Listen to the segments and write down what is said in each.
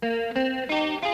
Música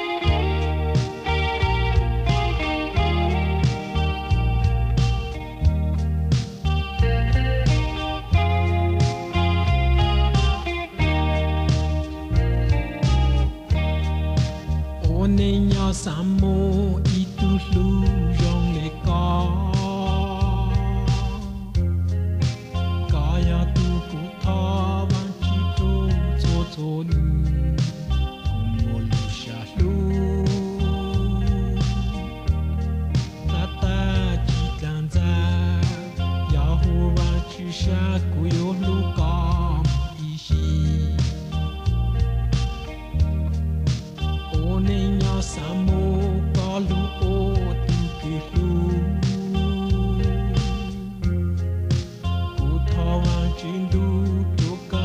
xa của lu con ici ô nên nhau sa mô có lu ô tu kỳ cô thọ vang chuyên du tu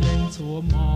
lên số mò.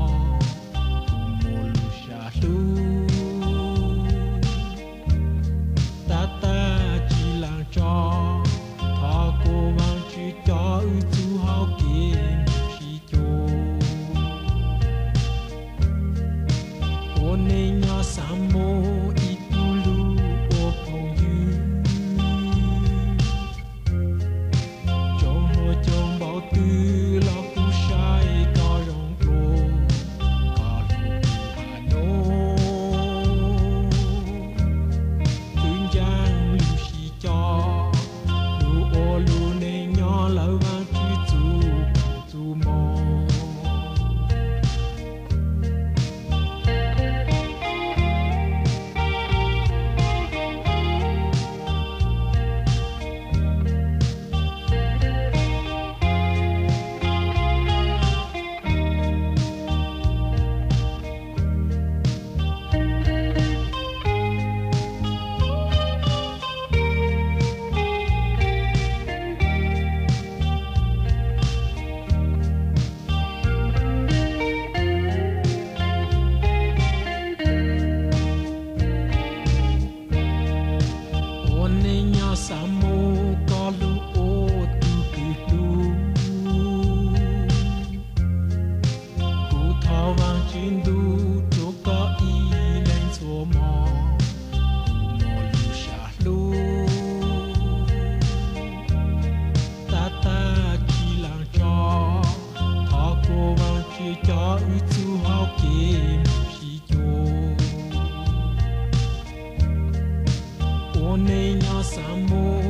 君都多个一人做梦，莫路下路，大大去浪潮，他过往去教育做好给啤酒，我那样沙漠。